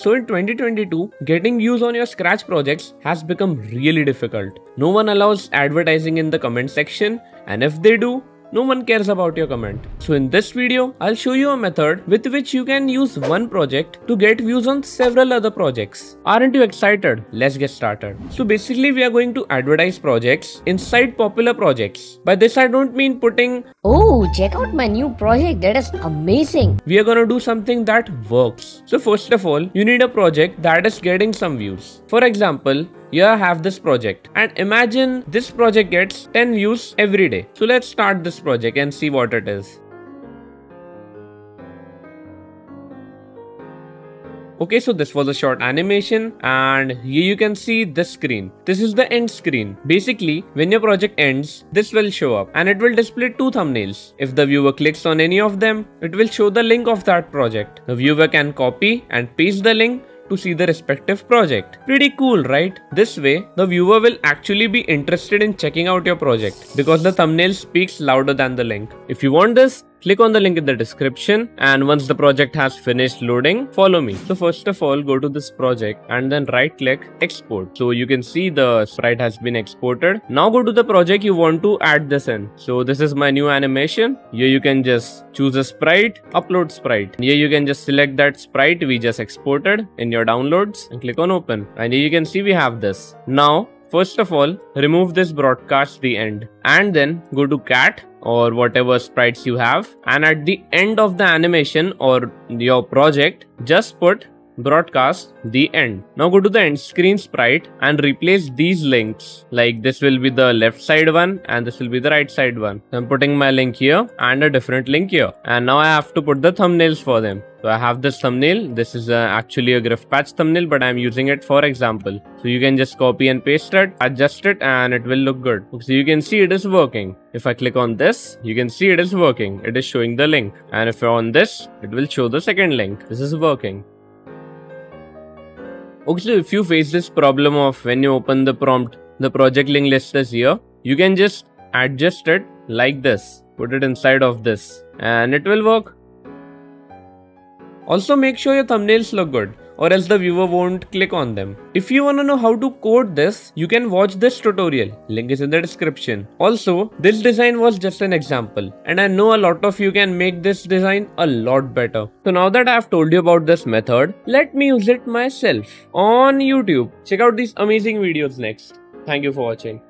So in 2022, getting views on your Scratch projects has become really difficult. No one allows advertising in the comment section and if they do, no one cares about your comment. So in this video, I'll show you a method with which you can use one project to get views on several other projects. Aren't you excited? Let's get started. So basically we are going to advertise projects inside popular projects. By this I don't mean putting Oh, check out my new project. That is amazing. we are gonna do something that works. So first of all, you need a project that is getting some views. For example, here I have this project and imagine this project gets 10 views every day. So let's start this project and see what it is. Okay, so this was a short animation and here you can see this screen. This is the end screen. Basically, when your project ends, this will show up and it will display two thumbnails. If the viewer clicks on any of them, it will show the link of that project. The viewer can copy and paste the link to see the respective project. Pretty cool, right? This way, the viewer will actually be interested in checking out your project because the thumbnail speaks louder than the link. If you want this, click on the link in the description and once the project has finished loading follow me. So first of all go to this project and then right click export. So you can see the sprite has been exported. Now go to the project you want to add this in. So this is my new animation. Here you can just choose a sprite upload sprite. Here you can just select that sprite we just exported in your downloads and click on open. And here you can see we have this. Now First of all, remove this broadcast the end. And then go to cat or whatever sprites you have. And at the end of the animation or your project just put broadcast the end. Now go to the end screen sprite and replace these links like this will be the left side one and this will be the right side one. So I'm putting my link here and a different link here and now I have to put the thumbnails for them. So I have this thumbnail. This is uh, actually a Griffpatch thumbnail, but I'm using it for example. So you can just copy and paste it, adjust it, and it will look good. So you can see it is working. If I click on this, you can see it is working. It is showing the link. And if you're on this, it will show the second link. This is working. Okay, so if you face this problem of when you open the prompt, the project link list is here, you can just adjust it like this. Put it inside of this and it will work. Also make sure your thumbnails look good or else the viewer won't click on them. If you wanna know how to code this, you can watch this tutorial. Link is in the description. Also, this design was just an example and I know a lot of you can make this design a lot better. So now that I've told you about this method, let me use it myself on YouTube. Check out these amazing videos next. Thank you for watching.